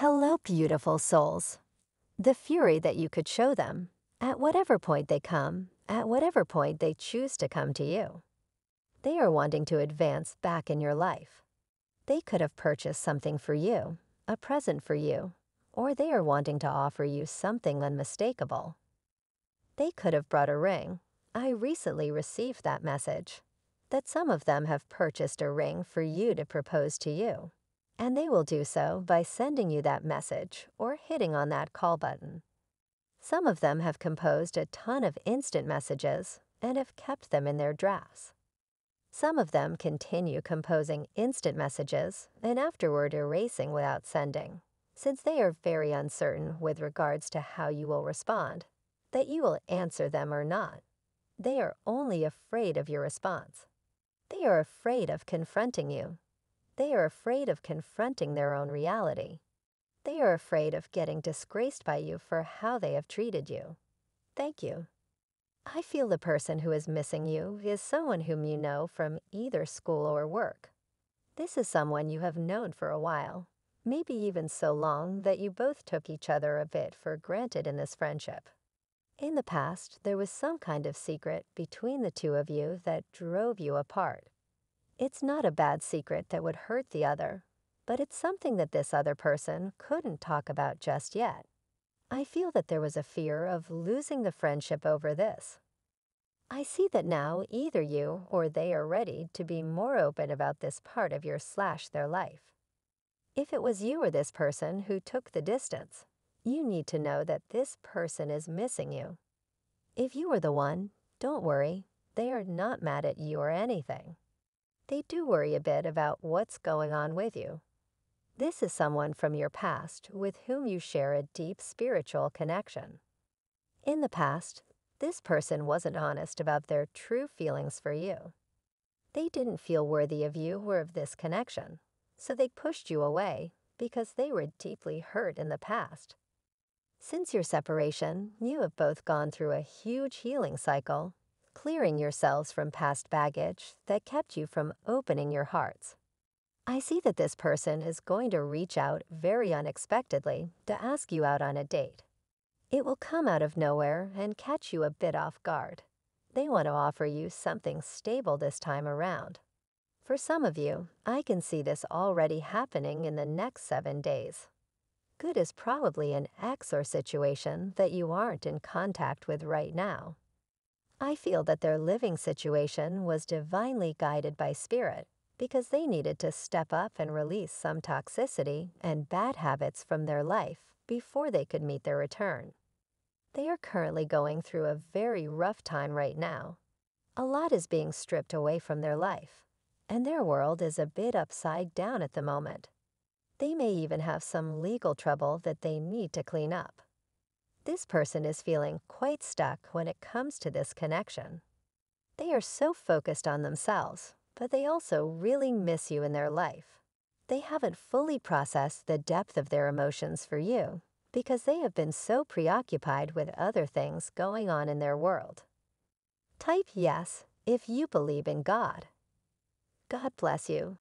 Hello, beautiful souls. The fury that you could show them, at whatever point they come, at whatever point they choose to come to you. They are wanting to advance back in your life. They could have purchased something for you, a present for you, or they are wanting to offer you something unmistakable. They could have brought a ring. I recently received that message that some of them have purchased a ring for you to propose to you and they will do so by sending you that message or hitting on that call button. Some of them have composed a ton of instant messages and have kept them in their drafts. Some of them continue composing instant messages and afterward erasing without sending, since they are very uncertain with regards to how you will respond, that you will answer them or not. They are only afraid of your response. They are afraid of confronting you they are afraid of confronting their own reality. They are afraid of getting disgraced by you for how they have treated you. Thank you. I feel the person who is missing you is someone whom you know from either school or work. This is someone you have known for a while, maybe even so long that you both took each other a bit for granted in this friendship. In the past, there was some kind of secret between the two of you that drove you apart. It's not a bad secret that would hurt the other, but it's something that this other person couldn't talk about just yet. I feel that there was a fear of losing the friendship over this. I see that now either you or they are ready to be more open about this part of your slash their life. If it was you or this person who took the distance, you need to know that this person is missing you. If you were the one, don't worry, they are not mad at you or anything they do worry a bit about what's going on with you. This is someone from your past with whom you share a deep spiritual connection. In the past, this person wasn't honest about their true feelings for you. They didn't feel worthy of you or of this connection, so they pushed you away because they were deeply hurt in the past. Since your separation, you have both gone through a huge healing cycle clearing yourselves from past baggage that kept you from opening your hearts. I see that this person is going to reach out very unexpectedly to ask you out on a date. It will come out of nowhere and catch you a bit off guard. They want to offer you something stable this time around. For some of you, I can see this already happening in the next seven days. Good is probably an ex or situation that you aren't in contact with right now. I feel that their living situation was divinely guided by spirit because they needed to step up and release some toxicity and bad habits from their life before they could meet their return. They are currently going through a very rough time right now. A lot is being stripped away from their life, and their world is a bit upside down at the moment. They may even have some legal trouble that they need to clean up. This person is feeling quite stuck when it comes to this connection. They are so focused on themselves, but they also really miss you in their life. They haven't fully processed the depth of their emotions for you because they have been so preoccupied with other things going on in their world. Type yes if you believe in God. God bless you.